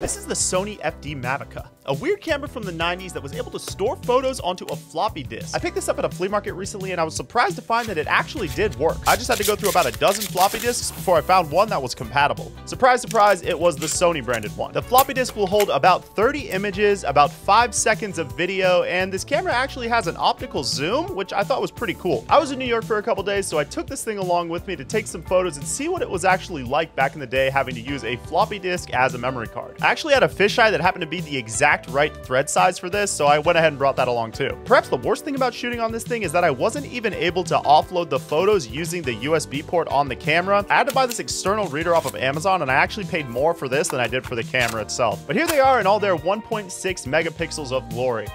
This is the Sony FD Mavica, a weird camera from the 90s that was able to store photos onto a floppy disk. I picked this up at a flea market recently and I was surprised to find that it actually did work. I just had to go through about a dozen floppy disks before I found one that was compatible. Surprise, surprise, it was the Sony branded one. The floppy disk will hold about 30 images, about 5 seconds of video, and this camera actually has an optical zoom, which I thought was pretty cool. I was in New York for a couple days, so I took this thing along with me to take some photos and see what it was actually like back in the day having to use a floppy disk as a memory card. I actually had a fisheye that happened to be the exact right thread size for this, so I went ahead and brought that along too. Perhaps the worst thing about shooting on this thing is that I wasn't even able to offload the photos using the USB port on the camera. I had to buy this external reader off of Amazon, and I actually paid more for this than I did for the camera itself. But here they are in all their 1.6 megapixels of glory.